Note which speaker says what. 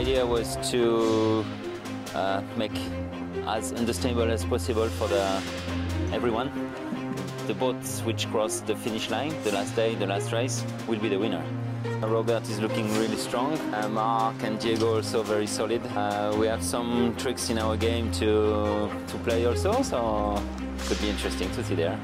Speaker 1: idea was to uh, make as understandable as possible for the everyone. The boats which cross the finish line, the last day, the last race, will be the winner. Robert is looking really strong. Uh, Mark and Diego also very solid. Uh, we have some tricks in our game to to play also, so it could be interesting to see there.